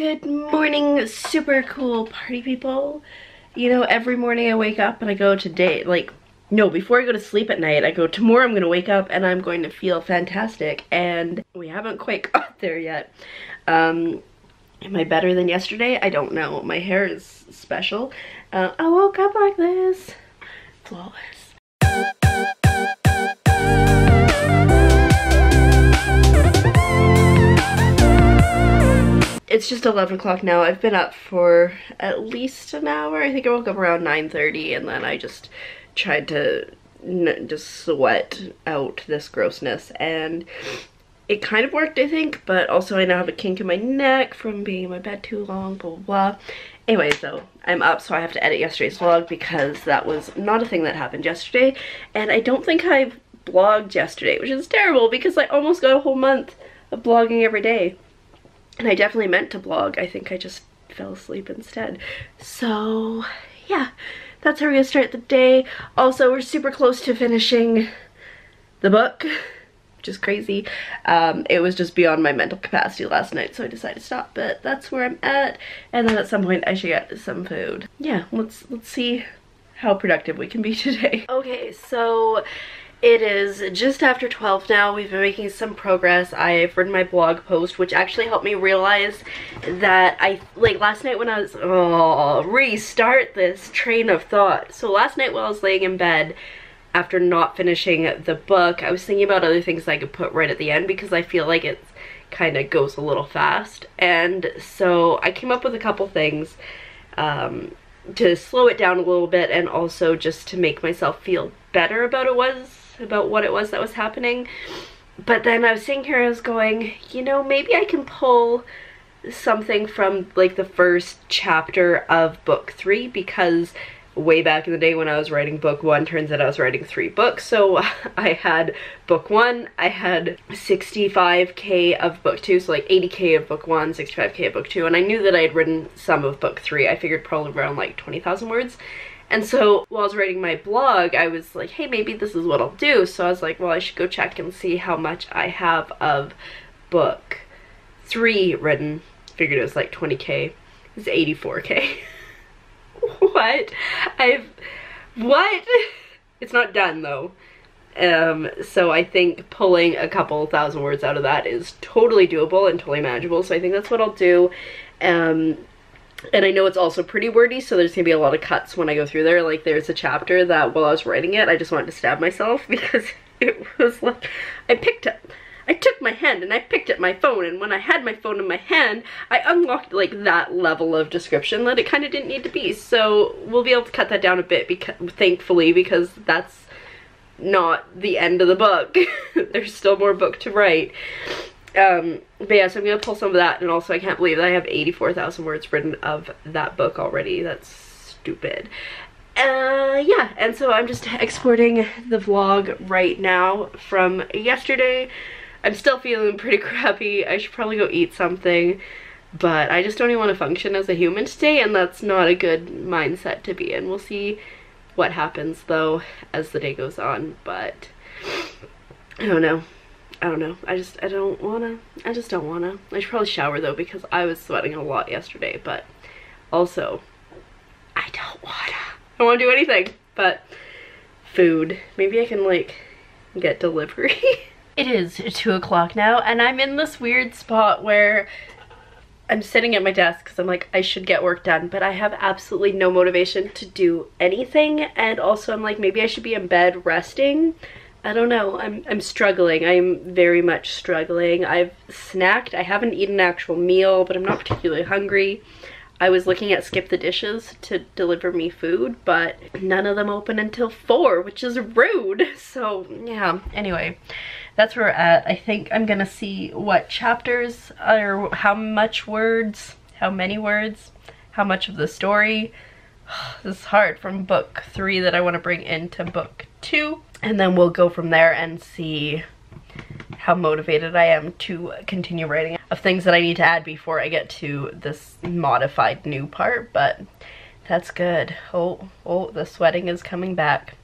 Good morning, super cool party people. You know, every morning I wake up and I go to day, like, no, before I go to sleep at night, I go, tomorrow I'm going to wake up and I'm going to feel fantastic. And we haven't quite got there yet. Um, am I better than yesterday? I don't know. My hair is special. Uh, I woke up like this. Flawless. Just 11 o'clock now. I've been up for at least an hour. I think I woke up around 9.30 and then I just tried to just sweat out this grossness and it kind of worked I think but also I now have a kink in my neck from being in my bed too long blah blah blah. Anyway so I'm up so I have to edit yesterday's vlog because that was not a thing that happened yesterday and I don't think I blogged yesterday which is terrible because I almost got a whole month of blogging every day. And I definitely meant to blog. I think I just fell asleep instead. So yeah, that's how we're gonna start the day. Also, we're super close to finishing the book, which is crazy. Um, it was just beyond my mental capacity last night, so I decided to stop, but that's where I'm at. And then at some point I should get some food. Yeah, let's, let's see how productive we can be today. Okay, so it is just after 12 now. We've been making some progress. I've written my blog post, which actually helped me realize that I, like last night when I was, oh, restart this train of thought. So last night while I was laying in bed, after not finishing the book, I was thinking about other things I could put right at the end because I feel like it kind of goes a little fast. And so I came up with a couple things um, to slow it down a little bit and also just to make myself feel better about it was about what it was that was happening. But then I was sitting here I was going, you know, maybe I can pull something from like the first chapter of book three because way back in the day when I was writing book one, turns out I was writing three books. So I had book one, I had 65k of book two, so like 80k of book one, 65k of book two, and I knew that I had written some of book three. I figured probably around like 20,000 words. And so while I was writing my blog, I was like, hey, maybe this is what I'll do. So I was like, well, I should go check and see how much I have of book three written. Figured it was like 20k. It's 84k. what? I've, what? It's not done though. Um, so I think pulling a couple thousand words out of that is totally doable and totally manageable. So I think that's what I'll do. Um, and I know it's also pretty wordy, so there's gonna be a lot of cuts when I go through there. Like there's a chapter that while I was writing it, I just wanted to stab myself because it was like, I picked up, I took my hand and I picked up my phone and when I had my phone in my hand, I unlocked like that level of description that it kind of didn't need to be. So we'll be able to cut that down a bit, because thankfully, because that's not the end of the book. there's still more book to write. Um, but yeah, so I'm gonna pull some of that, and also I can't believe that I have 84,000 words written of that book already. That's stupid. Uh, yeah, and so I'm just exporting the vlog right now from yesterday. I'm still feeling pretty crappy. I should probably go eat something, but I just don't even want to function as a human today, and that's not a good mindset to be in. We'll see what happens, though, as the day goes on, but I don't know. I don't know. I just, I don't wanna. I just don't wanna. I should probably shower though because I was sweating a lot yesterday, but also, I don't wanna. I don't wanna do anything, but food. Maybe I can like get delivery. it is two o'clock now and I'm in this weird spot where I'm sitting at my desk because I'm like, I should get work done, but I have absolutely no motivation to do anything. And also I'm like, maybe I should be in bed resting I don't know. I'm, I'm struggling. I'm very much struggling. I've snacked. I haven't eaten an actual meal, but I'm not particularly hungry. I was looking at Skip the Dishes to deliver me food, but none of them open until 4, which is rude. So, yeah. Anyway, that's where we're at. I think I'm gonna see what chapters, or how much words, how many words, how much of the story. This is hard from book 3 that I want to bring into book 2 and then we'll go from there and see how motivated I am to continue writing of things that I need to add before I get to this modified new part, but that's good. Oh, oh, the sweating is coming back.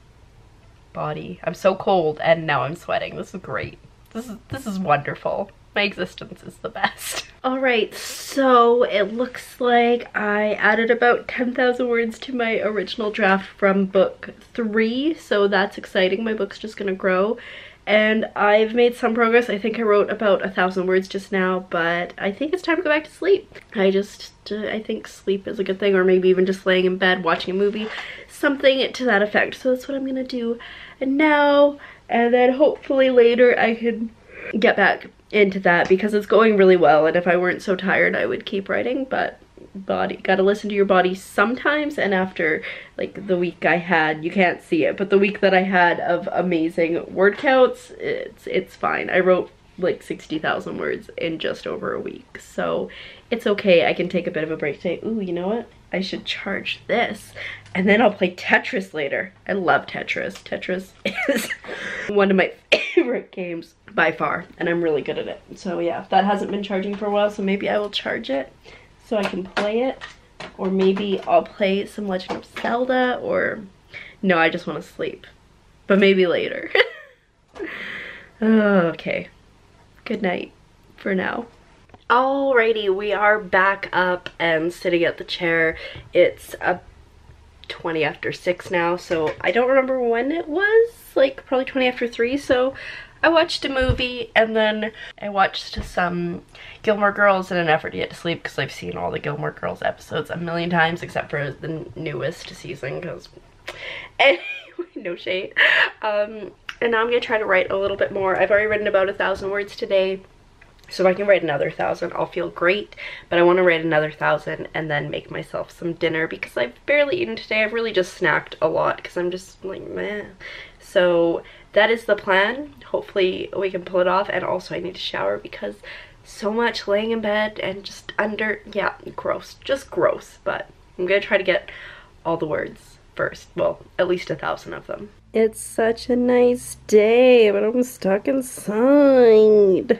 Body. I'm so cold and now I'm sweating. This is great. This is, this is wonderful. My existence is the best. All right, so it looks like I added about 10,000 words to my original draft from book three, so that's exciting. My book's just gonna grow. And I've made some progress. I think I wrote about a thousand words just now, but I think it's time to go back to sleep. I just, uh, I think sleep is a good thing, or maybe even just laying in bed watching a movie, something to that effect. So that's what I'm gonna do and now, and then hopefully later I can get back into that because it's going really well and if I weren't so tired I would keep writing but body gotta listen to your body sometimes and after like the week I had you can't see it but the week that I had of amazing word counts it's it's fine. I wrote like 60,000 words in just over a week so it's okay. I can take a bit of a break today ooh you know what I should charge this. And then I'll play Tetris later. I love Tetris. Tetris is one of my favorite games by far and I'm really good at it. So yeah that hasn't been charging for a while so maybe I will charge it so I can play it. Or maybe I'll play some Legend of Zelda or no I just want to sleep. But maybe later. Okay. Good night for now Alrighty, we are back up and sitting at the chair. It's a 20 after 6 now, so I don't remember when it was, like probably 20 after 3, so I watched a movie and then I watched some Gilmore Girls in an effort to get to sleep because I've seen all the Gilmore Girls episodes a million times except for the newest season because anyway, no shade. Um, and now I'm going to try to write a little bit more. I've already written about a thousand words today. So if I can write another thousand, I'll feel great. But I want to write another thousand and then make myself some dinner because I've barely eaten today. I've really just snacked a lot because I'm just like, meh. So that is the plan. Hopefully we can pull it off. And also I need to shower because so much laying in bed and just under, yeah, gross. Just gross. But I'm going to try to get all the words first. Well, at least a thousand of them. It's such a nice day, but I'm stuck inside.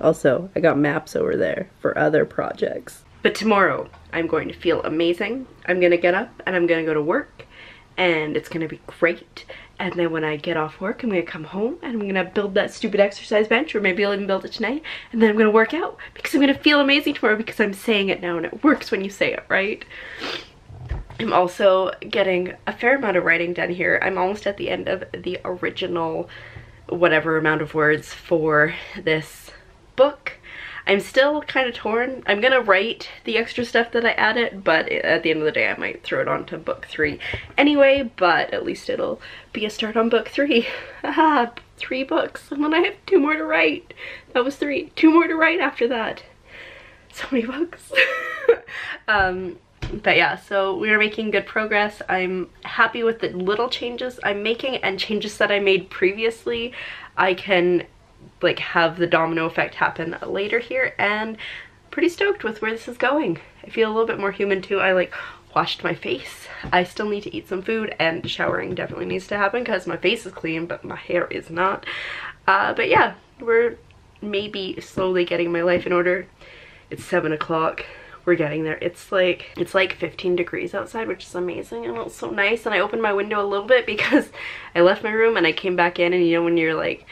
Also, I got maps over there for other projects. But tomorrow, I'm going to feel amazing. I'm going to get up and I'm going to go to work and it's going to be great. And then when I get off work, I'm going to come home and I'm going to build that stupid exercise bench or maybe I'll even build it tonight. And then I'm going to work out because I'm going to feel amazing tomorrow because I'm saying it now and it works when you say it, right? I'm also getting a fair amount of writing done here. I'm almost at the end of the original whatever amount of words for this book. I'm still kind of torn. I'm gonna write the extra stuff that I added, but at the end of the day I might throw it on to book three anyway, but at least it'll be a start on book three. Three books, and then I have two more to write. That was three. Two more to write after that. So many books. um, but yeah, so we are making good progress. I'm happy with the little changes I'm making and changes that I made previously. I can like have the domino effect happen later here and pretty stoked with where this is going. I feel a little bit more human too. I like washed my face. I still need to eat some food and showering definitely needs to happen because my face is clean but my hair is not. Uh, but yeah, we're maybe slowly getting my life in order. It's seven o'clock. We're getting there. It's like it's like 15 degrees outside, which is amazing and it's so nice. And I opened my window a little bit because I left my room and I came back in and you know when you're like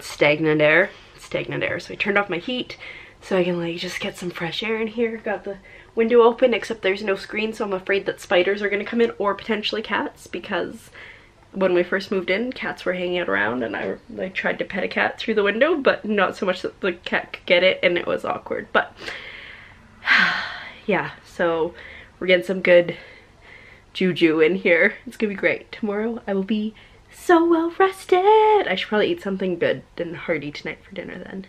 stagnant air, stagnant air. So I turned off my heat so I can like just get some fresh air in here. Got the window open except there's no screen so I'm afraid that spiders are gonna come in or potentially cats because when we first moved in cats were hanging out around and I like tried to pet a cat through the window but not so much that the cat could get it and it was awkward but yeah so we're getting some good juju in here it's gonna be great tomorrow I will be so well rested. I should probably eat something good and hearty tonight for dinner then.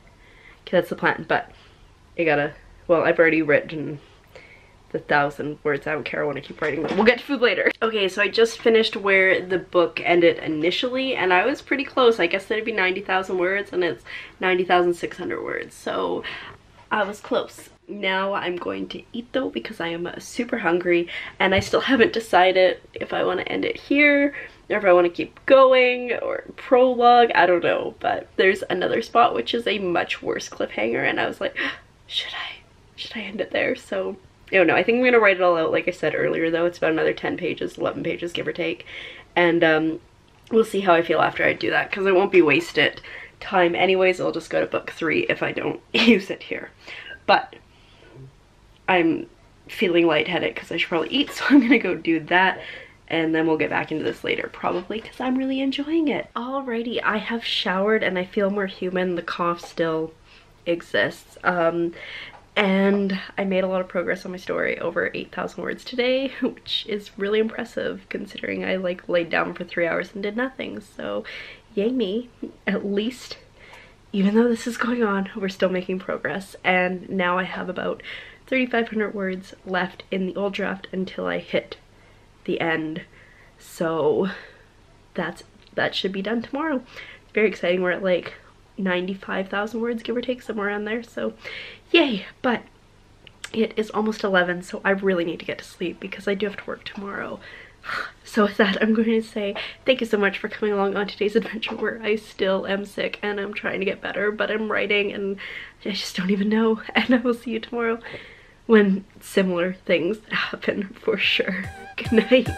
Okay, that's the plan, but I gotta, well, I've already written the thousand words. I don't care, I wanna keep writing them. We'll get to food later. Okay, so I just finished where the book ended initially, and I was pretty close. I guess that'd be 90,000 words, and it's 90,600 words, so I was close. Now I'm going to eat though because I am super hungry and I still haven't decided if I want to end it here or if I want to keep going or prologue, I don't know. But there's another spot which is a much worse cliffhanger and I was like, should I, should I end it there? So I don't know. I think I'm going to write it all out like I said earlier though. It's about another 10 pages, 11 pages give or take. And um, we'll see how I feel after I do that because I won't be wasted time anyways. I'll just go to book three if I don't use it here. But I'm feeling lightheaded because I should probably eat, so I'm gonna go do that and then we'll get back into this later probably because I'm really enjoying it. Alrighty, I have showered and I feel more human. The cough still exists. Um, and I made a lot of progress on my story over 8,000 words today, which is really impressive considering I like laid down for three hours and did nothing. So yay me, at least even though this is going on, we're still making progress. And now I have about 3,500 words left in the old draft until I hit the end. So that's that should be done tomorrow. It's very exciting. We're at like 95,000 words, give or take, somewhere around there. So yay, but it is almost 11, so I really need to get to sleep because I do have to work tomorrow. So with that, I'm going to say thank you so much for coming along on today's adventure where I still am sick and I'm trying to get better, but I'm writing and I just don't even know. And I will see you tomorrow when similar things happen for sure. Good night.